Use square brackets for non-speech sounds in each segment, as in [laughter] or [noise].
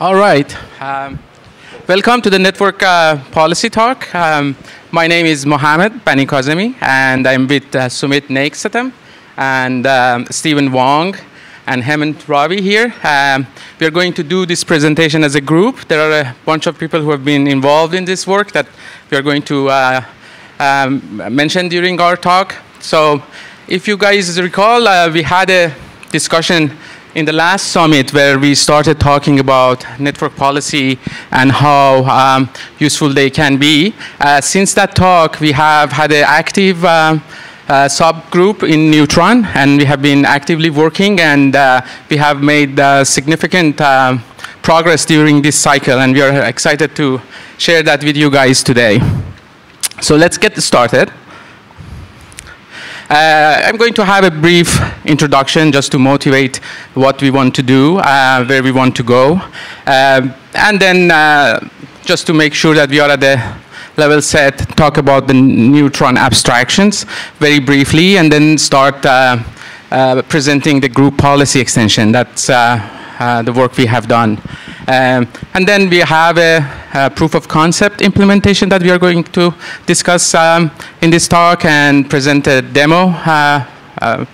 All right. Um, welcome to the Network uh, Policy Talk. Um, my name is Mohammad Banikazemi, and I'm with uh, Sumit Naiksatam and um, Stephen Wong and Hemant Ravi here. Um, we are going to do this presentation as a group. There are a bunch of people who have been involved in this work that we are going to uh, um, mention during our talk. So if you guys recall, uh, we had a discussion in the last summit where we started talking about network policy and how um, useful they can be. Uh, since that talk, we have had an active uh, uh, subgroup in Neutron, and we have been actively working, and uh, we have made uh, significant uh, progress during this cycle, and we are excited to share that with you guys today. So let's get started. Uh, I'm going to have a brief introduction just to motivate what we want to do, uh, where we want to go, uh, and then uh, just to make sure that we are at the level set, talk about the neutron abstractions very briefly, and then start uh, uh, presenting the group policy extension. That's the work we have done. Um, and then we have a, a, proof of concept implementation that we are going to discuss um, in this talk and present a demo. Uh, uh,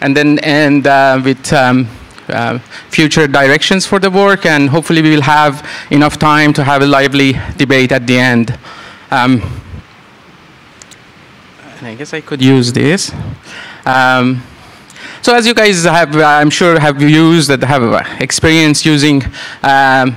and then end uh, with um, uh, future directions for the work. And hopefully we will have enough time to have a lively debate at the end. Um, I guess I could use this. So as you guys have, I'm sure, have used that have experience using um,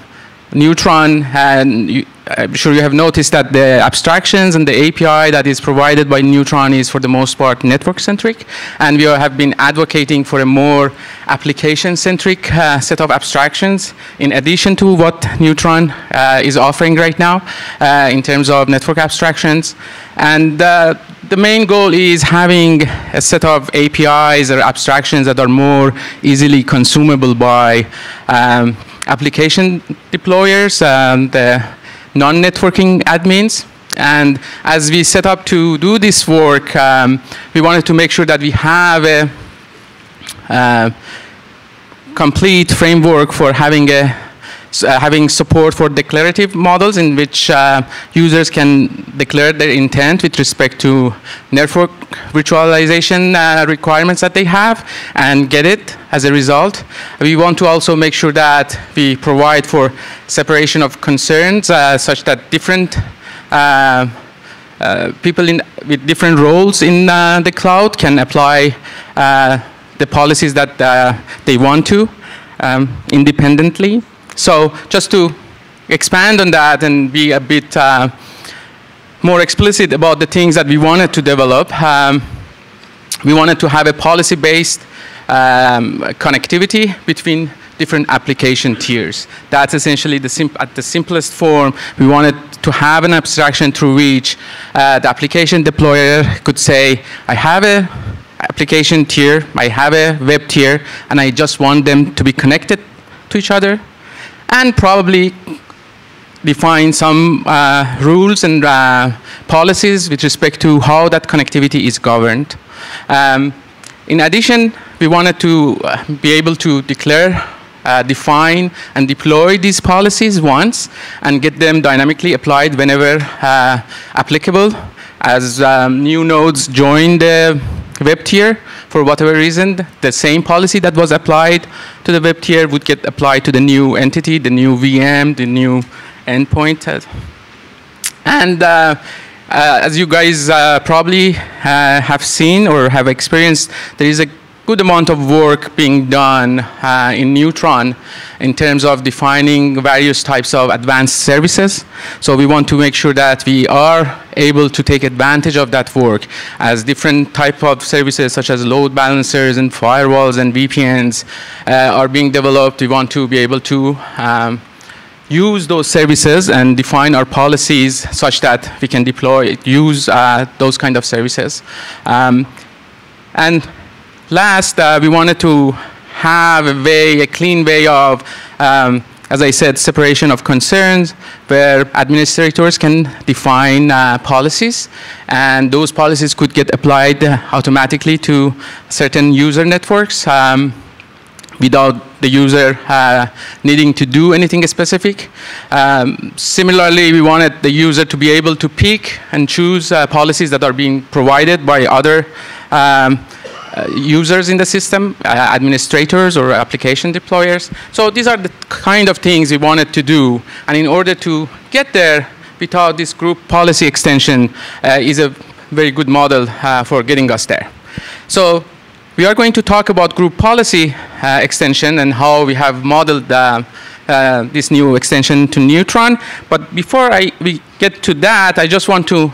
Neutron, and I'm sure you have noticed that the abstractions and the API that is provided by Neutron is for the most part network-centric, and we have been advocating for a more application-centric uh, set of abstractions in addition to what Neutron uh, is offering right now uh, in terms of network abstractions. And uh, the main goal is having a set of APIs or abstractions that are more easily consumable by um, application deployers and non-networking admins. And as we set up to do this work, um, we wanted to make sure that we have a uh, complete framework for having a uh, having support for declarative models in which uh, users can declare their intent with respect to network virtualization uh, requirements that they have and get it as a result. We want to also make sure that we provide for separation of concerns uh, such that different uh, uh, people in, with different roles in the cloud can apply the policies that they want to um, independently. So just to expand on that and be a bit uh, more explicit about the things that we wanted to develop, um, we wanted to have a policy-based um, connectivity between different application tiers. That's essentially the at the simplest form. We wanted to have an abstraction through which uh, the application deployer could say, I have a application tier, I have a web tier, and I just want them to be connected to each other and probably define some uh, rules and uh, policies with respect to how that connectivity is governed. Um, in addition, we wanted to uh, be able to declare, uh, define, and deploy these policies once and get them dynamically applied whenever uh, applicable. As um, new nodes join the web tier, for whatever reason, the same policy that was applied to the web tier would get applied to the new entity, the new VM, the new endpoint. And uh, uh, as you guys uh, probably uh, have seen or have experienced, there is a good amount of work being done uh, in Neutron in terms of defining various types of advanced services. So we want to make sure that we are able to take advantage of that work as different type of services such as load balancers and firewalls and VPNs uh, are being developed. We want to be able to um, use those services and define our policies such that we can deploy, use uh, those kind of services. Um, and last, uh, we wanted to have a way, a clean way of, um, as I said, separation of concerns, where administrators can define uh, policies, and those policies could get applied automatically to certain user networks. Um, without the user uh, needing to do anything specific. Um, similarly, we wanted the user to be able to pick and choose uh, policies that are being provided by other um, uh, users in the system, uh, administrators or application deployers. So these are the kind of things we wanted to do. And in order to get there, we thought this group policy extension uh, is a very good model uh, for getting us there. So we are going to talk about group policy uh, extension and how we have modeled uh, this new extension to Neutron. But before I, we get to that, I just want to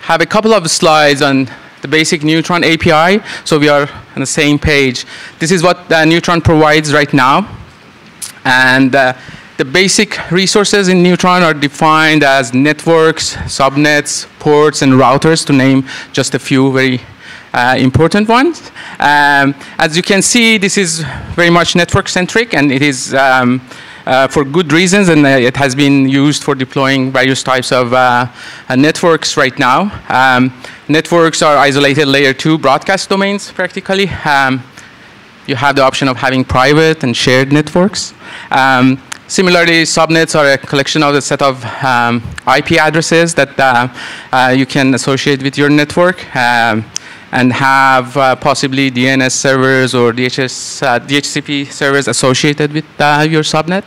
have a couple of slides on the basic Neutron API, so we are on the same page. This is what uh, Neutron provides right now. And uh, the basic resources in Neutron are defined as networks, subnets, ports, and routers, to name just a few very uh, important ones. Um, as you can see, this is very much network-centric, and it is um, uh, for good reasons, and uh, it has been used for deploying various types of uh, uh networks right now. Um, networks are isolated layer 2 broadcast domains, practically. Um, you have the option of having private and shared networks. Um, Similarly, subnets are a collection of a set of um, IP addresses that uh, uh, you can associate with your network um, and have uh, possibly DNS servers or DHS, uh, DHCP servers associated with uh, your subnet.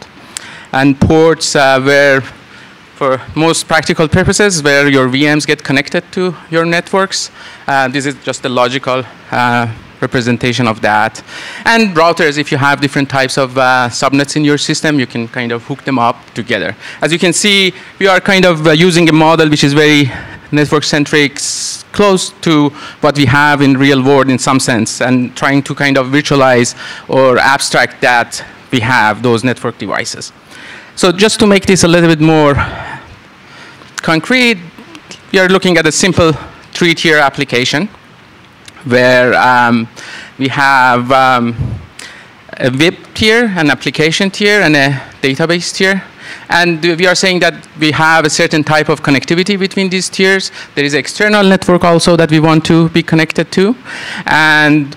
And ports uh, where, for most practical purposes, where your VMs get connected to your networks. this is just a logical representation of that. And routers, if you have different types of uh, subnets in your system, you can kind of hook them up together. As you can see, we are kind of uh, using a model which is very network-centric, close to what we have in real world in some sense, and trying to kind of virtualize or abstract that we have those network devices. So just to make this a little bit more concrete, we are looking at a simple three-tier application where um, we have um, a web tier, an application tier, and a database tier. And we are saying that we have a certain type of connectivity between these tiers. There is external network also that we want to be connected to. And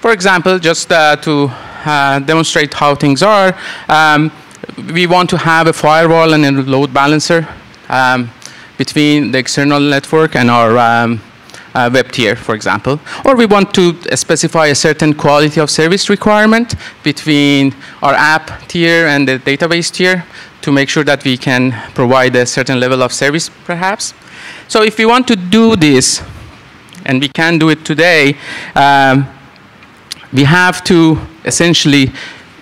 for example, just uh, to uh, demonstrate how things are, um, we want to have a firewall and a load balancer um, between the external network and our um, uh, web tier, for example. Or we want to specify a certain quality of service requirement between our app tier and the database tier to make sure that we can provide a certain level of service, perhaps. So if we want to do this, and we can do it today, um, we have to essentially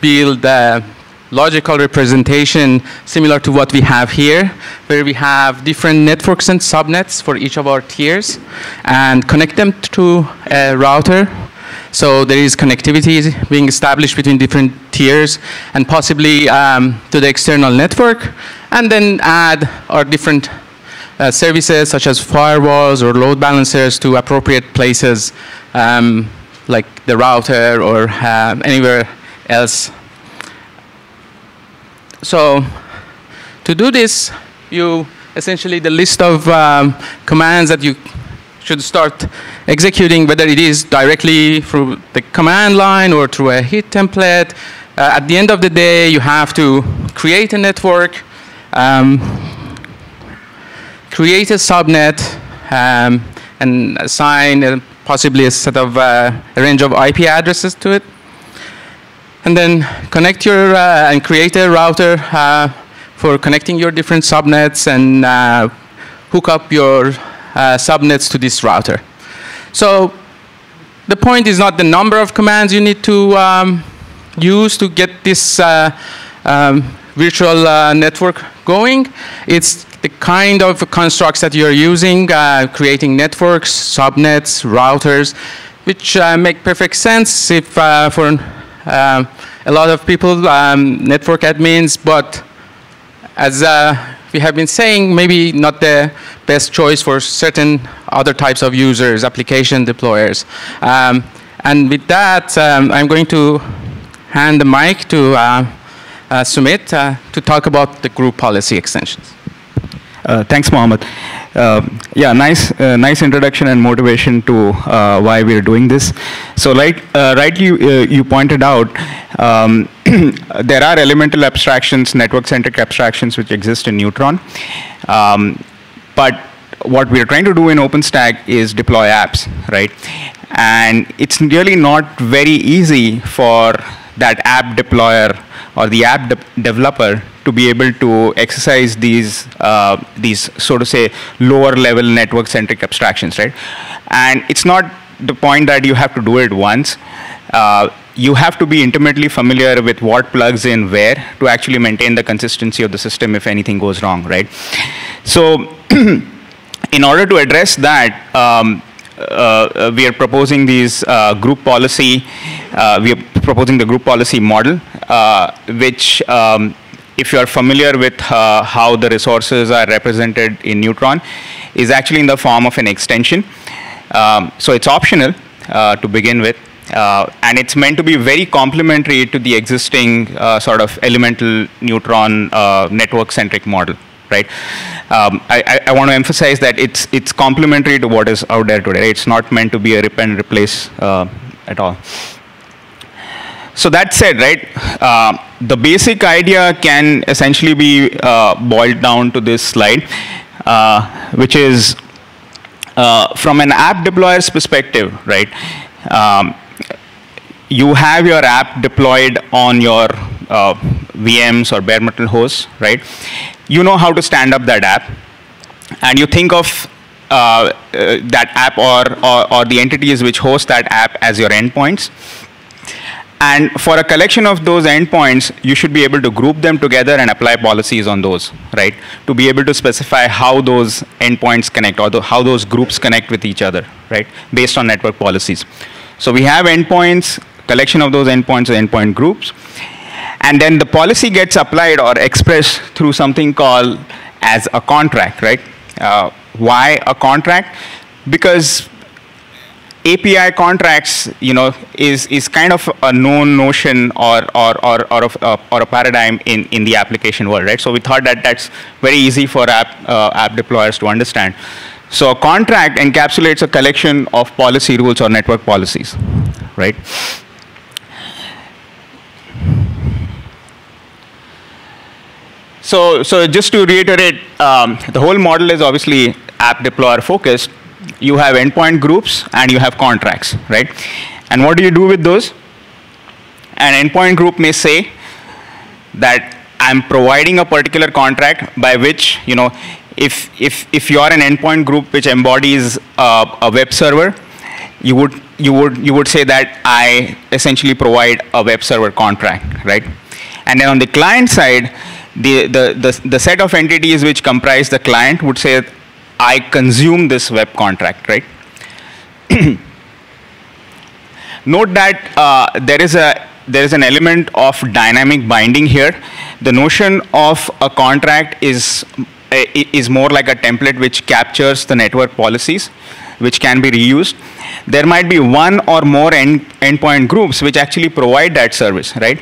build a logical representation similar to what we have here, where we have different networks and subnets for each of our tiers and connect them to a router. So there is connectivity being established between different tiers and possibly um, to the external network, and then add our different uh, services such as firewalls or load balancers to appropriate places um, like the router or uh, anywhere else. So to do this, you essentially the list of um, commands that you should start executing, whether it is directly through the command line or through a Heat template. Uh, at the end of the day, you have to create a network, um, create a subnet, um, and assign a, possibly a set of uh, a range of IP addresses to it and then connect your uh, and create a router uh, for connecting your different subnets and uh, hook up your uh, subnets to this router. So the point is not the number of commands you need to um, use to get this uh, um, virtual uh, network going. It's the kind of constructs that you're using, creating networks, subnets, routers, which make perfect sense if for um, a lot of people, um, network admins, but as uh, we have been saying, maybe not the best choice for certain other types of users, application deployers. Um, and with that, um, I'm going to hand the mic to uh, uh, Sumit uh, to talk about the group policy extensions. Uh, thanks, Mohammad. Uh, yeah, nice, uh, nice introduction and motivation to uh, why we're doing this. So, like uh, rightly uh, you pointed out, um, [clears throat] there are elemental abstractions, network-centric abstractions, which exist in Neutron. Um, but what we're trying to do in OpenStack is deploy apps, right? And it's really not very easy for that app deployer or the app de developer to be able to exercise these, uh, these so to say, lower level network centric abstractions, right? And it's not the point that you have to do it once. Uh, you have to be intimately familiar with what plugs in where to actually maintain the consistency of the system if anything goes wrong, right? So, [clears throat] in order to address that, um, uh, we are proposing these uh, group policy, uh, we are proposing the group policy model, uh, which um, if you are familiar with uh, how the resources are represented in Neutron, is actually in the form of an extension. Um, so it's optional uh, to begin with. and it's meant to be very complementary to the existing sort of elemental neutron network-centric model right? Um, I, I want to emphasize that it's, it's complementary to what is out there today. Right? It's not meant to be a rip and replace uh, at all. So that said, right, uh, the basic idea can essentially be uh, boiled down to this slide, uh, which is uh, from an app deployer's perspective, right, um, you have your app deployed on your uh, VMs or bare metal hosts, right? You know how to stand up that app, and you think of uh, uh, that app or, or, or the entities which host that app as your endpoints. And for a collection of those endpoints, you should be able to group them together and apply policies on those, right? To be able to specify how those endpoints connect or the, how those groups connect with each other, right? Based on network policies. So we have endpoints, collection of those endpoints endpoint groups. And then the policy gets applied or expressed through something called as a contract, right? Uh, why a contract? Because API contracts, you know, is, is kind of a known notion or, or, or, or, a, or a paradigm in, in the application world, right? So we thought that that's very easy for app, uh, app deployers to understand. So a contract encapsulates a collection of policy rules or network policies, right? So, so just to reiterate, um, the whole model is obviously app deployer focused. You have endpoint groups and you have contracts, right? And what do you do with those? An endpoint group may say that I'm providing a particular contract by which, you know, if, if, if you're an endpoint group which embodies uh, a web server, you would, you, would, you would say that I essentially provide a web server contract, right? And then on the client side, the, the, the, the set of entities which comprise the client would say, I consume this web contract, right? [clears throat] Note that uh, there is a there is an element of dynamic binding here. The notion of a contract is is more like a template which captures the network policies, which can be reused. There might be one or more end, endpoint groups which actually provide that service, right?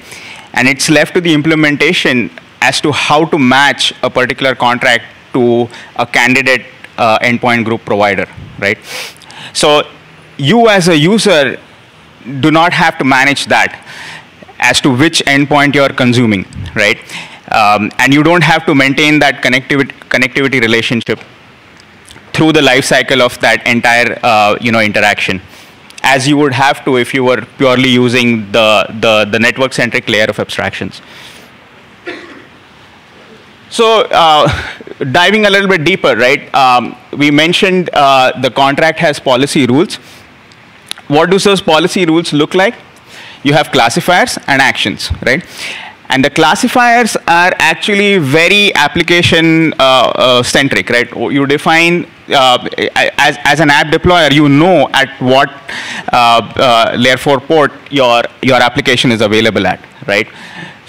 And it's left to the implementation as to how to match a particular contract to a candidate uh, endpoint group provider, right? So you as a user do not have to manage that as to which endpoint you're consuming, right? Um, and you don't have to maintain that connectivity, connectivity relationship through the life cycle of that entire uh, you know, interaction as you would have to if you were purely using the, the, the network-centric layer of abstractions. So uh, diving a little bit deeper, right? Um, we mentioned uh, the contract has policy rules. What do those policy rules look like? You have classifiers and actions, right? And the classifiers are actually very application uh, uh centric, right? You define uh, as, as an app deployer, you know at what uh, layer 4 port your, your application is available at, right?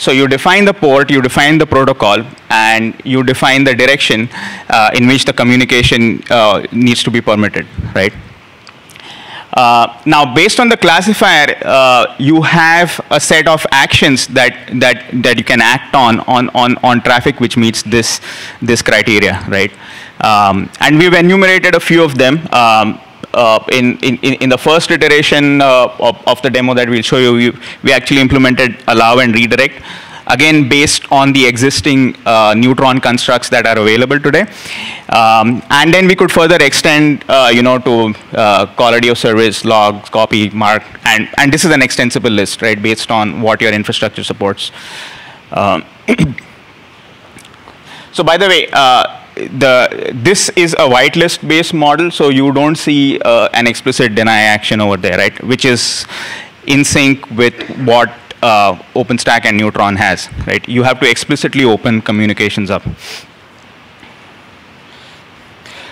So you define the port, you define the protocol, and you define the direction uh, in which the communication uh, needs to be permitted, right? Uh, now, based on the classifier, uh, you have a set of actions that, that, that you can act on, on, on, on traffic which meets this, this criteria, right? Um, and we've enumerated a few of them. Um, uh, in, in, in the first iteration uh, of, of the demo that we'll show you, we, we actually implemented allow and redirect again based on the existing uh, neutron constructs that are available today. Um, and then we could further extend, uh, you know, to uh, quality of service, logs, copy, mark, and, and this is an extensible list, right, based on what your infrastructure supports. Um, [clears throat] so by the way, uh, the this is a whitelist based model, so you don't see uh, an explicit deny action over there, right? Which is in sync with what uh, OpenStack and Neutron has, right? You have to explicitly open communications up.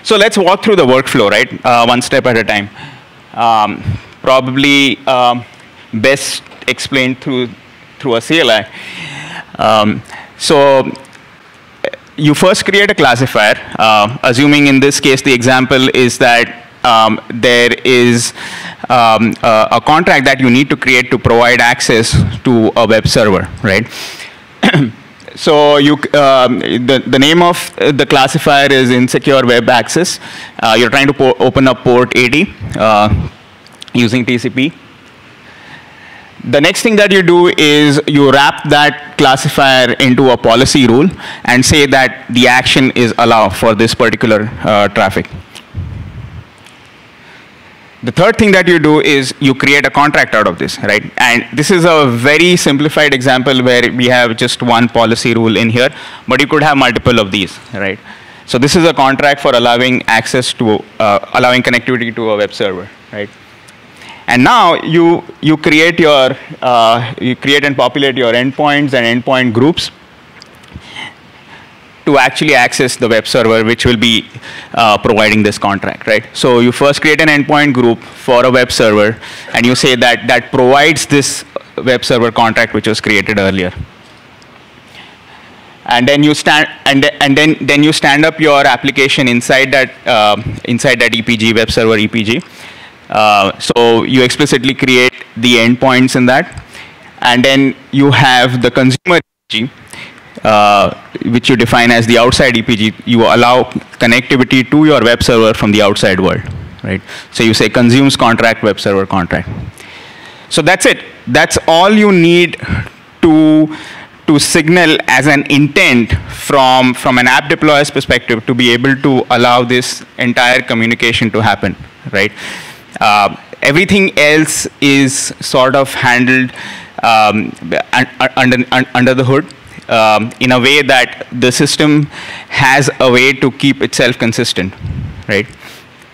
So let's walk through the workflow, right? Uh, one step at a time. Um, probably um, best explained through through a CLI. Um, so you first create a classifier, uh, assuming in this case the example is that um, there is um, a, a, contract that you need to create to provide access to a web server, right? [clears throat] so you, um, the, the name of the classifier is insecure web access. Uh, you're trying to open up port 80 uh, using TCP. The next thing that you do is you wrap that classifier into a policy rule and say that the action is allow for this particular uh, traffic. The third thing that you do is you create a contract out of this, right? And this is a very simplified example where we have just one policy rule in here, but you could have multiple of these, right? So this is a contract for allowing access to, uh, allowing connectivity to a web server, right? And now you, you create your, uh, you create and populate your endpoints and endpoint groups to actually access the web server, which will be uh, providing this contract, right? So you first create an endpoint group for a web server, and you say that that provides this web server contract which was created earlier. And then you stand, and, and then then you stand up your application inside that uh, inside that EPG web server EPG. Uh, so you explicitly create the endpoints in that, and then you have the consumer EPG, uh, which you define as the outside EPG, you allow connectivity to your web server from the outside world, right? So you say consumes contract, web server contract. So that's it. That's all you need to to signal as an intent from from an app deployer's perspective to be able to allow this entire communication to happen, right? Uh, everything else is sort of handled um, under, under the hood um, in a way that the system has a way to keep itself consistent, right?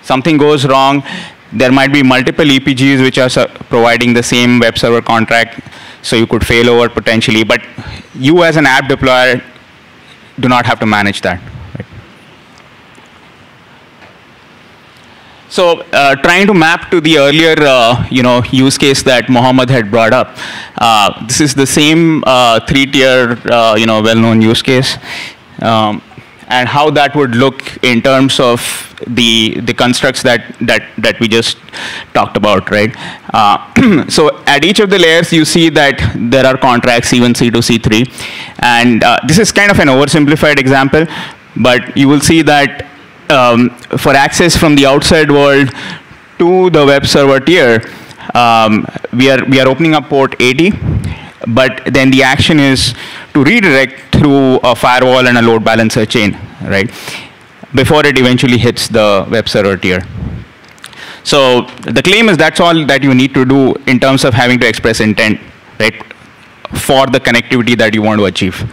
Something goes wrong, there might be multiple EPGs which are providing the same web server contract, so you could fail over potentially, but you as an app deployer do not have to manage that. So uh, trying to map to the earlier, uh, you know, use case that Mohammad had brought up, uh, this is the same uh, three-tier, uh, you know, well-known use case, um, and how that would look in terms of the the constructs that that that we just talked about, right? Uh, [clears throat] so at each of the layers, you see that there are contracts C1, C2, C3, and this is kind of an oversimplified example, but you will see that um, for access from the outside world to the web server tier, um, we are we are opening up port 80, but then the action is to redirect through a firewall and a load balancer chain, right? Before it eventually hits the web server tier. So the claim is that's all that you need to do in terms of having to express intent, right, for the connectivity that you want to achieve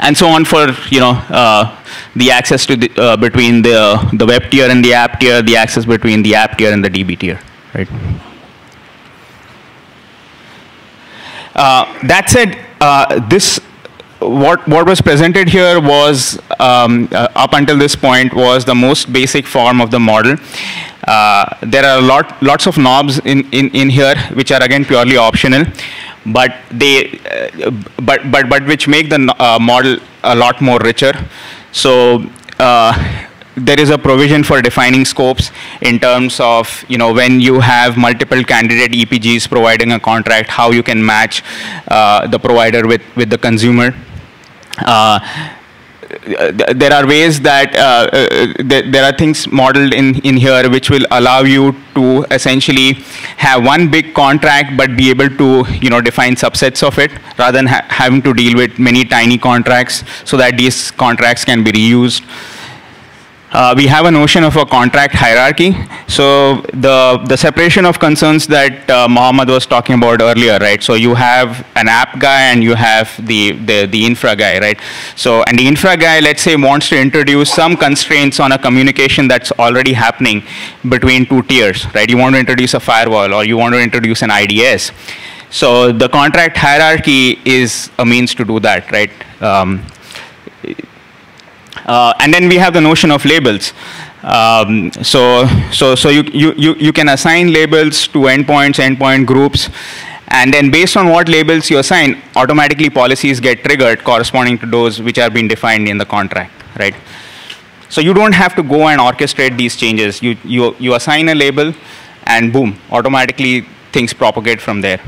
and so on for you know uh, the access to the, uh, between the the web tier and the app tier, the access between the app tier and the DB tier, right? Uh, that said, uh, this what what was presented here was um, uh, up until this point was the most basic form of the model. Uh, there are a lot lots of knobs in, in in here which are again purely optional but they uh, but but but which make the uh, model a lot more richer so uh, there is a provision for defining scopes in terms of you know when you have multiple candidate EPGs providing a contract, how you can match uh, the provider with with the consumer. Uh, there are ways that uh, uh there are things modeled in, in here which will allow you to essentially have one big contract but be able to you know define subsets of it rather than ha having to deal with many tiny contracts so that these contracts can be reused. Uh, we have a notion of a contract hierarchy. So the, the separation of concerns that uh, Mohammad was talking about earlier, right? So you have an app guy and you have the, the, the infra guy, right? So, and the infra guy, let's say, wants to introduce some constraints on a communication that's already happening between two tiers, right? You want to introduce a firewall or you want to introduce an IDS. So the contract hierarchy is a means to do that, right? Um, uh, and then we have the notion of labels. Um, so, so, so you, you, you can assign labels to endpoints, endpoint groups, and then based on what labels you assign, automatically policies get triggered corresponding to those which are being defined in the contract, right? So you don't have to go and orchestrate these changes. You, you, you assign a label, and boom, automatically things propagate from there.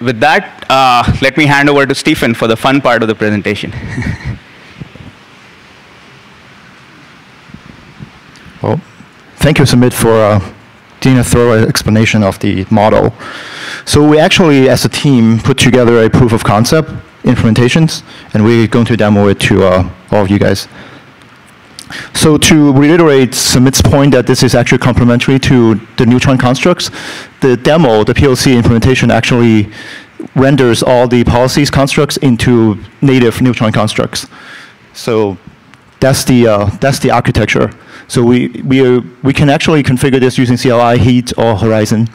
With that, uh, let me hand over to Stephen for the fun part of the presentation. [laughs] well, thank you, Sumit, for uh, doing a thorough explanation of the model. So we actually, as a team, put together a proof of concept implementations, and we're going to demo it to uh, all of you guys. So to reiterate Sumit's point that this is actually complementary to the neutron constructs, the demo, the POC implementation actually renders all the policies constructs into native neutron constructs. So that's the, uh, that's the architecture. So we, we, are, we can actually configure this using CLI, Heat, or Horizon.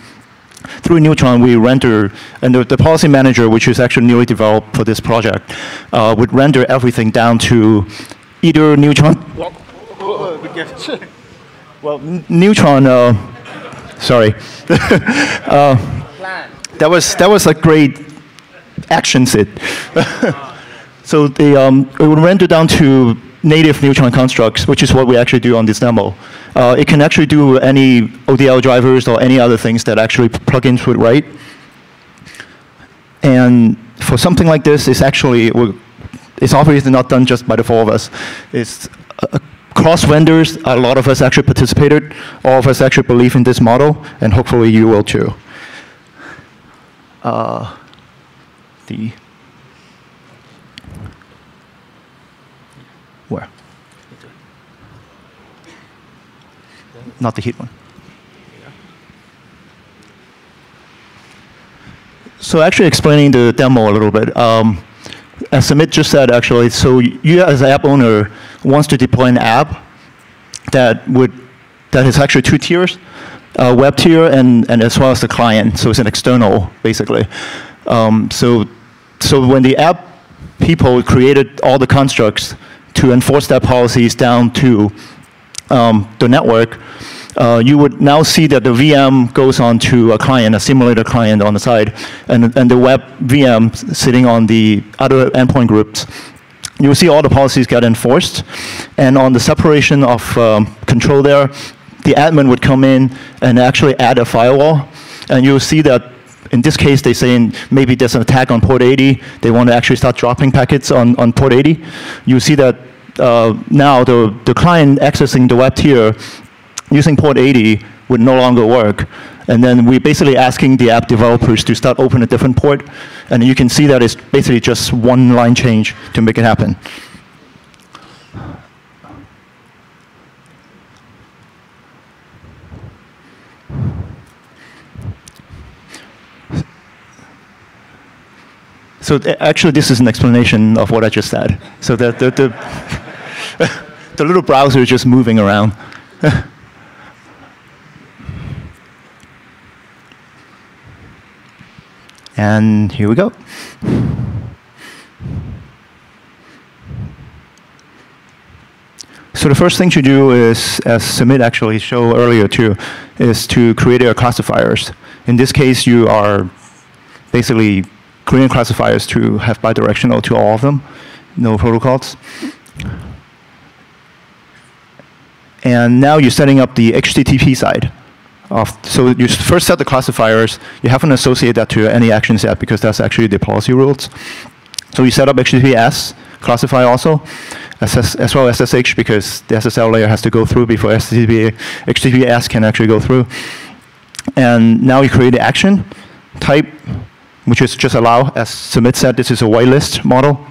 Through Neutron, we render, and the, the, policy manager, which is actually newly developed for this project, uh, would render everything down to either Neutron. well, Neutron. Uh, sorry. [laughs] uh, that was that was a great action set. [laughs] so the um, it would render down to native neutron constructs, which is what we actually do on this demo. Uh, it can actually do any ODL drivers or any other things that actually plugins would write. And for something like this, it's actually it's obviously not done just by the four of us. It's uh, cross vendors. A lot of us actually participated. All of us actually believe in this model, and hopefully you will too. Uh, the where? Not the heat one. So actually explaining the demo a little bit. Um, as Sumit just said, actually, so you as an app owner wants to deploy an app that would that is actually two tiers, uh, web tier and, and as well as the client. So it's an external, basically. Um, so, so when the app people created all the constructs to enforce that policies down to um, the network, uh, you would now see that the VM goes on to a client, a simulator client on the side, and, and the web VM sitting on the other endpoint groups. You'll see all the policies get enforced, and on the separation of um, control there, the admin would come in and actually add a firewall, and you'll see that in this case, they're saying maybe there's an attack on port 80. They want to actually start dropping packets on, on port 80. You see that uh, now the, the client accessing the web tier using port 80 would no longer work. And then we're basically asking the app developers to start open a different port. And you can see that it's basically just one line change to make it happen. So actually, this is an explanation of what I just said. So the, the, the, [laughs] the little browser is just moving around. [laughs] And here we go. So the first thing to do is, as Sumit actually showed earlier too, is to create your classifiers. In this case, you are basically creating classifiers to have bidirectional to all of them. no protocols. And now you're setting up the HTTP side. Of, so you first set the classifiers. You haven't associated that to any actions yet because that's actually the policy rules. So you set up HTTPS classify also, as, as well as SSH because the SSL layer has to go through before HTTP, HTTPS can actually go through. And now you create the action type, which is just allow, as Sumit set. this is a whitelist model.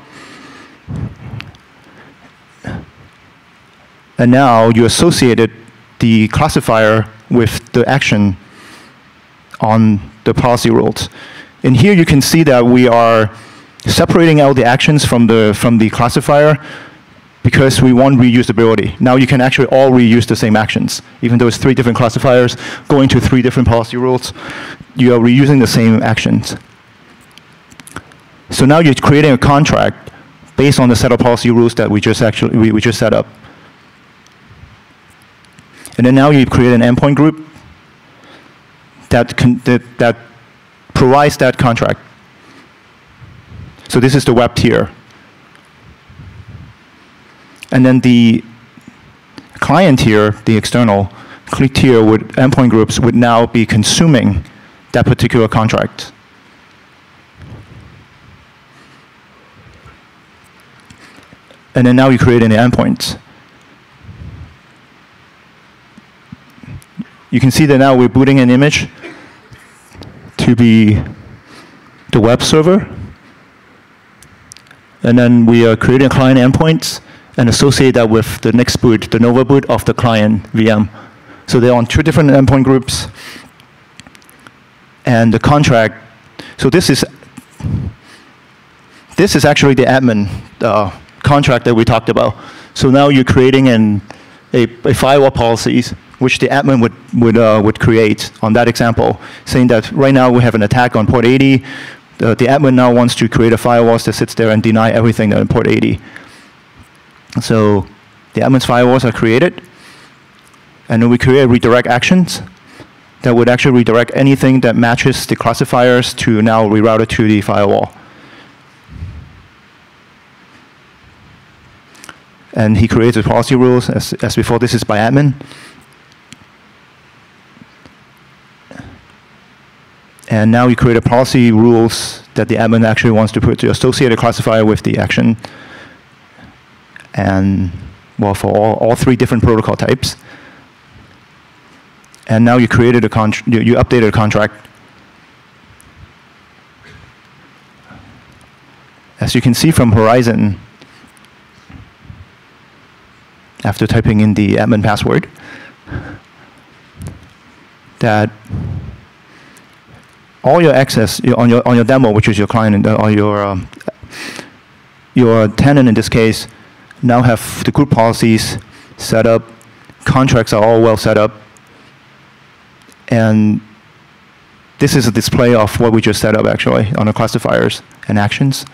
And now you associated the classifier with the action on the policy rules. And here you can see that we are separating out the actions from the, from the classifier because we want reusability. Now you can actually all reuse the same actions. Even though it's three different classifiers going to three different policy rules, you are reusing the same actions. So now you're creating a contract based on the set of policy rules that we just actually we, we just set up. And then now you create an endpoint group that, that, that provides that contract. So this is the web tier. And then the client tier, the external click tier with endpoint groups would now be consuming that particular contract. And then now you create an endpoint. You can see that now we're booting an image to be the web server. And then we are creating client endpoints and associate that with the next boot, the Nova boot of the client VM. So they're on two different endpoint groups. And the contract, so this is this is actually the admin uh, contract that we talked about. So now you're creating an, a, a firewall policies which the admin would, would, uh, would create on that example, saying that right now we have an attack on port 80, the, the admin now wants to create a firewall that sits there and deny everything on port 80. So the admin's firewalls are created, and then we create redirect actions that would actually redirect anything that matches the classifiers to now reroute it to the firewall. And he created policy rules as, as before. This is by admin. And now we create a policy rules that the admin actually wants to put to associate a classifier with the action. And well, for all, all three different protocol types. And now you created a contract, you, you updated a contract. As you can see from Horizon, after typing in the admin password, that all your access on your on your demo, which is your client uh, or your um, your tenant in this case, now have the group policies set up, contracts are all well set up, and this is a display of what we just set up actually on the classifiers and actions.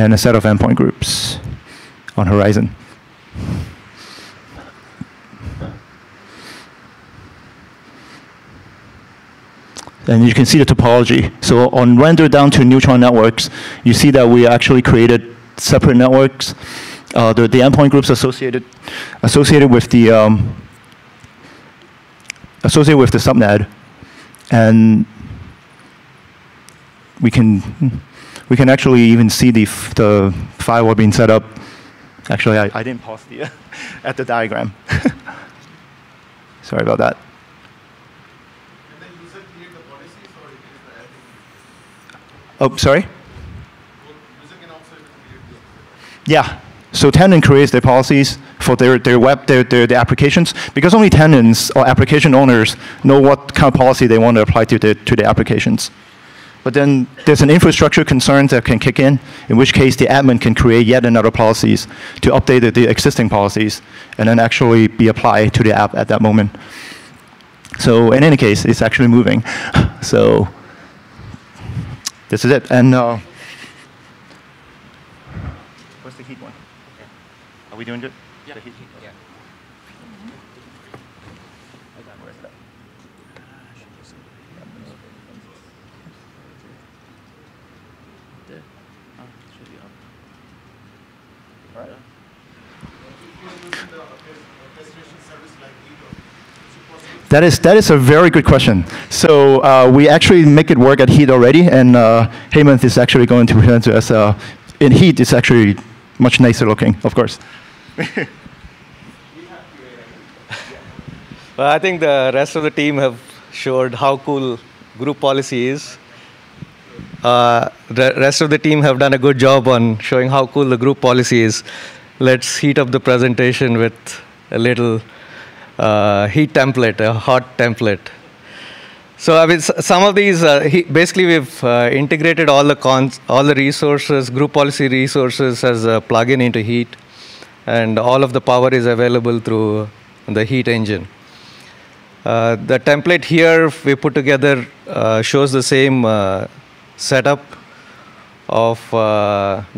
And a set of endpoint groups on Horizon. And you can see the topology. So on render down to neutron networks, you see that we actually created separate networks. Uh, the, the endpoint groups associated associated with the um, associated with the subnet, and we can we can actually even see the, the firewall being set up. Actually, I, I didn't pause the, [laughs] at the diagram. [laughs] Sorry about that. Oh, sorry? Yeah. So tenant creates their policies for their, their web, their, their, their, applications, because only tenants or application owners know what kind of policy they want to apply to their, to their applications. But then there's an infrastructure concern that can kick in, in which case the admin can create yet another policies to update the, the existing policies and then actually be applied to the app at that moment. So in any case, it's actually moving. [laughs] so this is it. And uh, what's the heat one? Are we doing it? Yeah. The heat? Yeah. That is, that is a very good question. So uh, we actually make it work at Heat already, and uh, is actually going to present to us. Uh, in Heat, it's actually much nicer looking, of course. [laughs] well, I think the rest of the team have showed how cool group policy is. Uh, the rest of the team have done a good job on showing how cool the group policy is. Let's heat up the presentation with a little uh, heat template, a hot template. So I mean, some of these, uh, he, basically we've uh, integrated all the cons, all the resources, group policy resources as a plugin into Heat, and all of the power is available through the Heat engine. Uh, the template here we put together uh, shows the same uh, setup of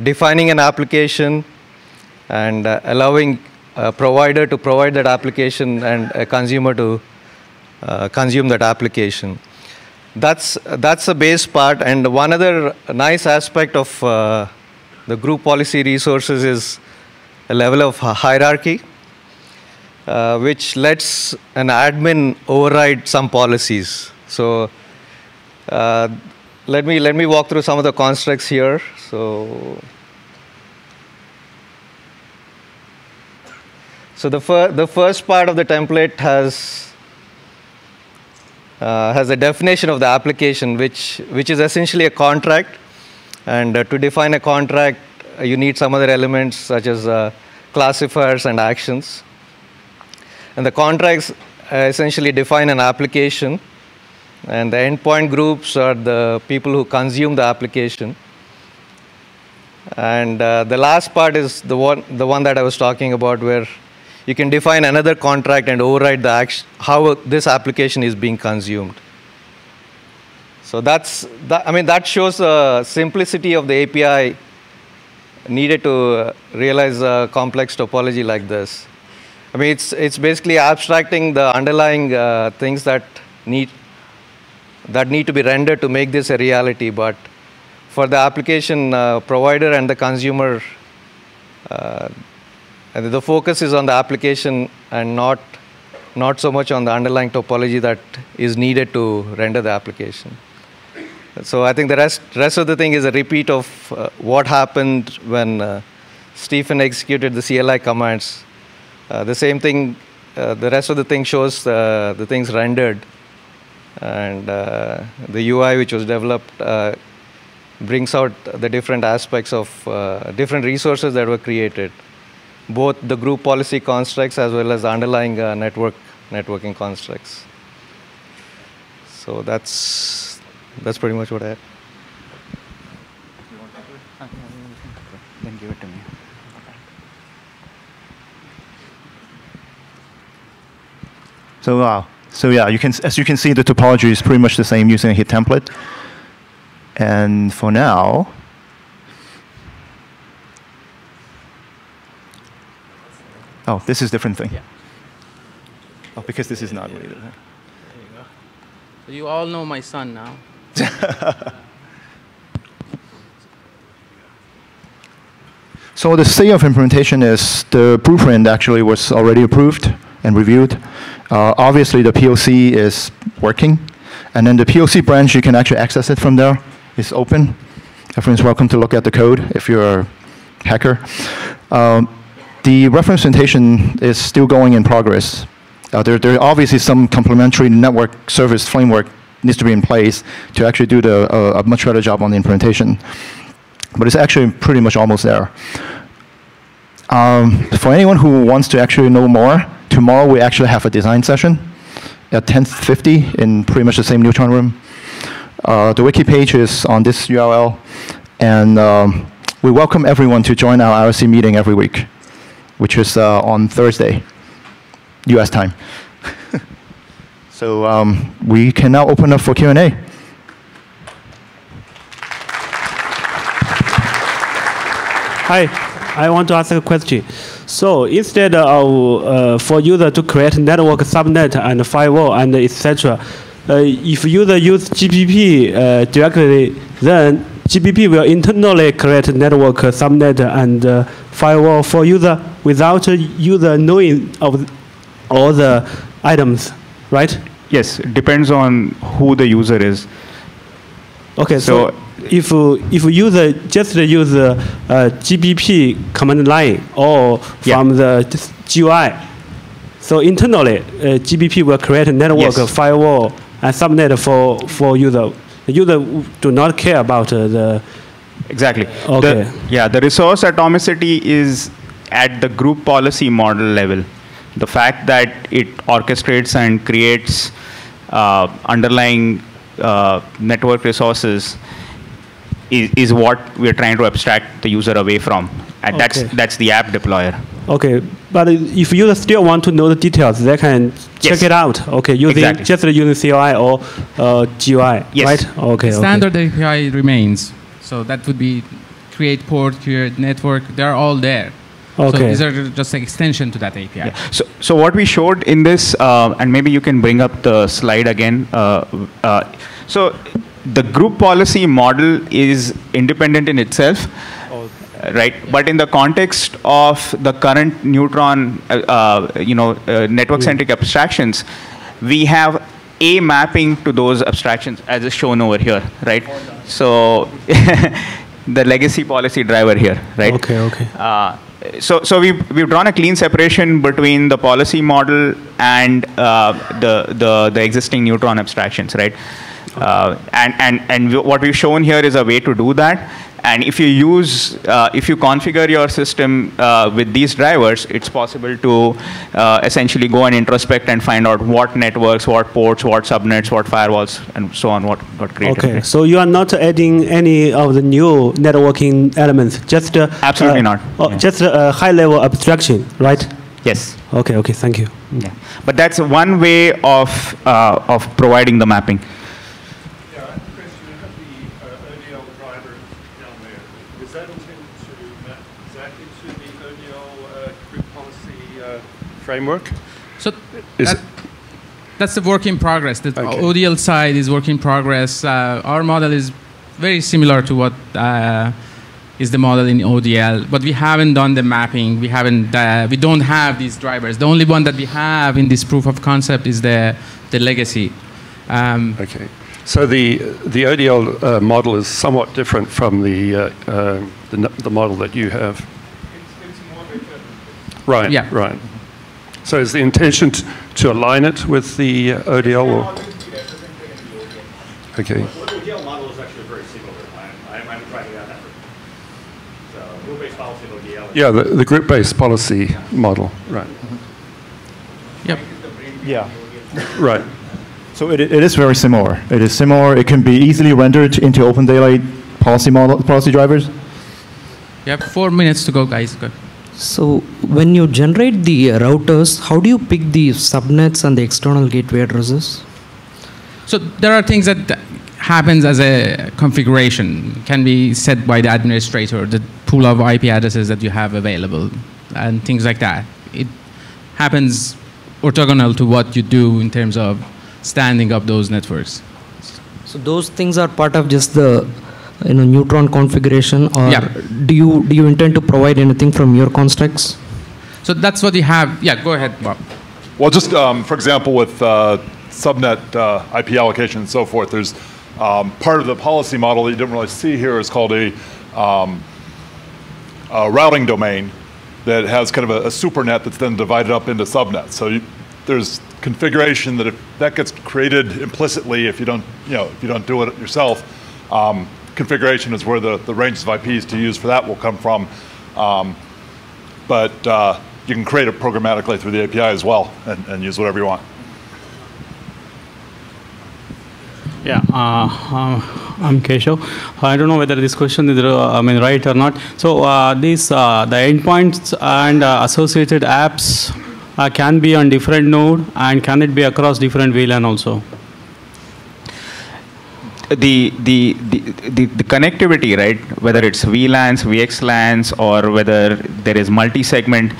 defining an application and allowing a provider to provide that application and a consumer to uh, consume that application. That's, that's the base part. And one other nice aspect of uh, the group policy resources is a level of hierarchy, uh, which lets an admin override some policies. So uh, let, me, let me walk through some of the constructs here. So So the, fir the first part of the template has, uh, has a definition of the application, which, which is essentially a contract. And uh, to define a contract, uh, you need some other elements such as uh, classifiers and actions. And the contracts uh, essentially define an application. And the endpoint groups are the people who consume the application. And uh, the last part is the one, the one that I was talking about, where you can define another contract and override the action, how this application is being consumed. So that's, that, I mean, that shows the simplicity of the API needed to realize a complex topology like this. I mean, it's, it's basically abstracting the underlying uh, things that need, that need to be rendered to make this a reality, but for the application uh, provider and the consumer, uh, and the focus is on the application and not, not so much on the underlying topology that is needed to render the application. So I think the rest, rest of the thing is a repeat of uh, what happened when uh, Stephen executed the CLI commands. Uh, the same thing, uh, the rest of the thing shows uh, the things rendered. And uh, the UI which was developed brings out the different aspects of different resources that were created both the group policy constructs as well as the underlying uh, network networking constructs. So that's that's pretty much what I had. Then give it to me. So, uh, so yeah, you can, as you can see, the topology is pretty much the same using a Heat template. And for now, Oh, this is different thing. Yeah. Oh, because this is not related. There you go. So you all know my son now. [laughs] so the state of implementation is the blueprint actually was already approved and reviewed. Uh, obviously, the POC is working. And then the POC branch, you can actually access it from there. It's open. Everyone's welcome to look at the code if you're a hacker. Um, the representation is still going in progress. Uh, there, there obviously some complementary network service framework needs to be in place to actually do the, uh, a much better job on the implementation. But it's actually pretty much almost there. Um, for anyone who wants to actually know more, tomorrow we actually have a design session at 10.50 in pretty much the same Neutron room. Uh, the wiki page is on this URL, and um, we welcome everyone to join our IRC meeting every week which is uh, on Thursday, US time. [laughs] so um, we can now open up for Q&A. Hi, I want to ask a question. So instead of uh, for user to create network subnet and firewall and etc., uh, if user use GBP uh, directly, then GBP will internally create network subnet and firewall for user without user knowing of all the items, right? Yes, it depends on who the user is. Okay, so, So- if if user just use uh, uh, GBP command line or Yeah. from the GUI, so internally uh, GBP will create a network Yes. firewall and subnet for for user. The user do not care about uh, the Exactly. Okay. The, yeah, the resource atomicity is at the group policy model level. The fact that it orchestrates and creates uh, underlying uh, network resources is, is what we're trying to abstract the user away from. And that's, that's the app deployer. Okay, but if users still want to know the details, they can check Yes. it out. Okay, using Exactly. just using CLI or uh, GUI, Yes. right? Okay, okay. Standard API remains. So that would be create port, create network. They're all there. Okay. So these are just an extension to that API. Yeah. So, so what we showed in this, uh, and maybe you can bring up the slide again. Uh, uh, so, the group policy model is independent in itself, right? But in the context of the current Neutron, uh, uh, you know, uh, network-centric abstractions, we have a mapping to those abstractions as is shown over here, right? So, [laughs] the legacy policy driver here, right? Okay, okay. Uh, so, so we've, we've drawn a clean separation between the policy model and uh, the, the, the existing neutron abstractions, right? Uh, and and, and w- what we've shown here is a way to do that. And if you use, uh, if you configure your system uh, with these drivers, it's possible to uh, essentially go and introspect and find out what networks, what ports, what subnets, what firewalls, and so on, what got created. Okay, so you are not adding any of the new networking elements, just uh, Absolutely uh, not, oh, yeah. just a high-level abstraction, right? Yes. Okay, okay, thank you. Yeah. But that's one way of, uh, of providing the mapping. Yeah, I have a question. You have the uh, ODL driver down there. Is that intended to map exactly to the ODL uh, group policy uh, framework? So Is that, that's the work in progress. The Okay. ODL side is work in progress. Uh, our model is very similar to what uh, is the model in ODL, but we haven't done the mapping. We haven't. Uh, we don't have these drivers. The only one that we have in this proof of concept is the the legacy. Um, Okay. So the, the ODL uh, model is somewhat different from the, uh, uh, the, the model that you have. Right, Yeah. right. So is the intention t- to align it with the uh, ODL or? Okay. The ODL model is actually very similar. I'm, I'm driving that effort. So, rule-based policy of ODL. Yeah, the, the group-based policy model, right, yep. Yeah. right. So it, it is very similar. It is similar. It can be easily rendered into Open Daylight policy model, policy drivers. You have four minutes to go, guys. Go. So when you generate the uh, routers, how do you pick the subnets and the external gateway addresses? So there are things that happens as a configuration can be set by the administrator, the pool of IP addresses that you have available, and things like that. It happens orthogonal to what you do in terms of standing up those networks. So those things are part of just the you know neutron configuration, or Yeah. do you do you intend to provide anything from your constructs? So that's what you have. Yeah, go ahead, Bob. Well, just um, for example, with uh, subnet uh, IP allocation and so forth, there's um, part of the policy model that you didn't really see here is called a, um, a routing domain that has kind of a, a supernet that's then divided up into subnets. So you, there's configuration that if that gets created implicitly, if you don't, you know, if you don't do it yourself, um, configuration is where the, the ranges of IPs to use for that will come from. Um, but uh, you can create it programmatically through the API as well and, and use whatever you want. Yeah, uh, uh, I'm Keshav. I don't know whether this question is uh, I mean right or not. So uh, these uh, the endpoints and associated apps can be on different node and can it be across different VLAN also? The, the, the, the, the connectivity, right, whether it's VLANs, VXLANs, or whether there is multi-segment,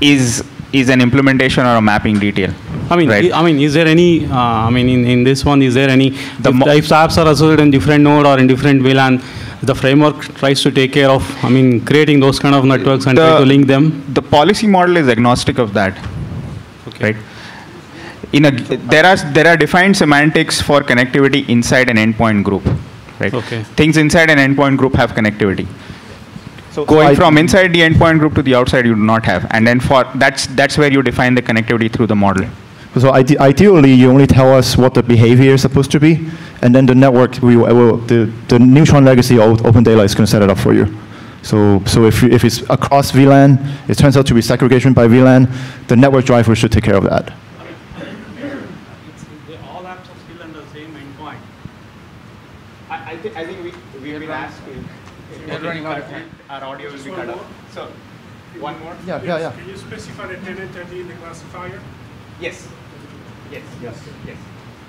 is, is an implementation or a mapping detail. I mean, right? I mean, is there any? Uh, I mean, in, in this one, is there any? The if, if apps are associated in different node or in different VLAN, the framework tries to take care of, I mean, creating those kind of networks and try to link them. The policy model is agnostic of that. Right? In a, there are there are defined semantics for connectivity inside an endpoint group. Right? Okay. Things inside an endpoint group have connectivity. So Going I- from inside the endpoint group to the outside, you do not have. And then for that's that's where you define the connectivity through the model. So ide- ideally, you only tell us what the behavior is supposed to be, and then the network, we will, will- the, the Neutron legacy o- Open Daylight is going to set it up for you. So, so if, if it's across VLAN, it turns out to be segregation by VLAN, the network driver should take care of that. all apps are still under the same endpoint. I, I, think, I think we, we've been asked to. Running out of time. Our audio will be cut off. So, one more? Yeah, yeah, yeah. Can you specify the tenant ID in the classifier? Yes. Yes, yes, yes.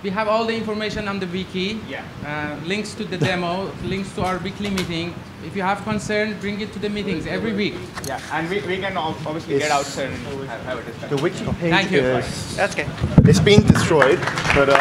We have all the information on the wiki. Yeah. Uh, links to the demo, links to our weekly meeting. If you have concern, bring it to the meetings every week. Yeah, and we, we can ob- obviously get outside and have, have a discussion. The wiki page Thank you. is, That's okay. it's being destroyed, but uh,